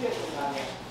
谢谢大家。